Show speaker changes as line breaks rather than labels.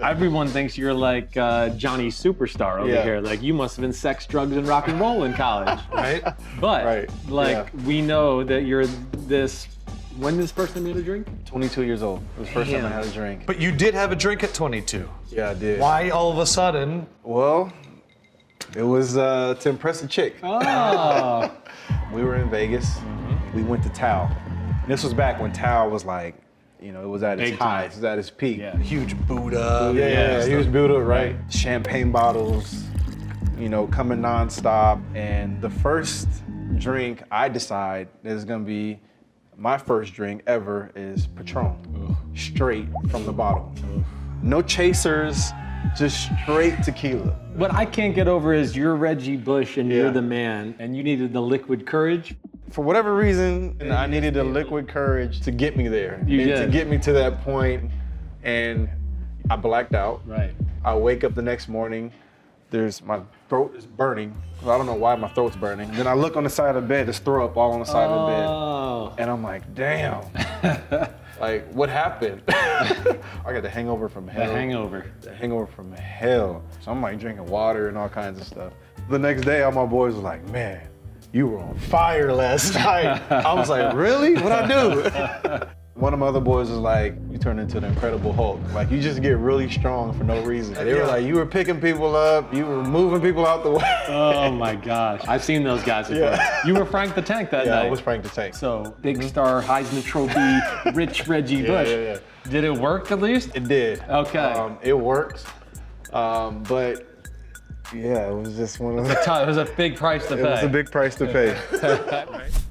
Everyone thinks you're like uh, Johnny Superstar over
Yeah.
here. Like you must have been sex, drugs, and rock and roll in college.
Right?
But
Right,
like
yeah.
we know that you're this. When this person time you had a drink?
22 years old. It was the first time I had a drink.
But you did have a drink at 22.
Yeah, I did.
Why all of a sudden?
Well, it was uh, to impress a chick.
Oh,
We were in Vegas. We went to Tao. This was back when Tao was like, you know, it was at its
Big
high, it was at its peak.
Yeah.
Huge Buddha.
Yeah, yeah,
stuff.
he was built up, right? Champagne bottles, you know, coming nonstop. And the first drink I decide is gonna be my first drink ever is Patron, straight from the bottle. No chasers, just straight tequila.
what I can't get over is you're Reggie Bush and
Yeah.
you're the man, and you needed the liquid courage.
For whatever reason, I needed the liquid courage to get me there,
You
and to get me to that point, and I blacked out.
Right.
I wake up the next morning. There's my throat is burning. I don't know why my throat's burning. Then I look on the side of the bed. There's throw up all on the side of the bed,
Oh.
and I'm like, damn. like, what happened? I got the hangover from hell.
The hangover.
The hangover from hell. So I'm like drinking water and all kinds of stuff. The next day, all my boys were like, man, you were on fire last night. I was like, really? What I do? One of my other boys was like, you turned into the Incredible Hulk. Like, you just get really strong for no reason. They were like, you were picking people up, you were moving people out the way.
Oh my gosh. I've seen those guys before.
Yeah.
You were Frank the Tank that
yeah,
night.
I was Frank the Tank.
So, big star, Heisman Trophy, rich Reggie Bush.
yeah, yeah.
Did it work at least?
It did.
Okay.
Um, it works. Um, but yeah, it was just one of the.
It was a big price to pay.
It was a big price to pay.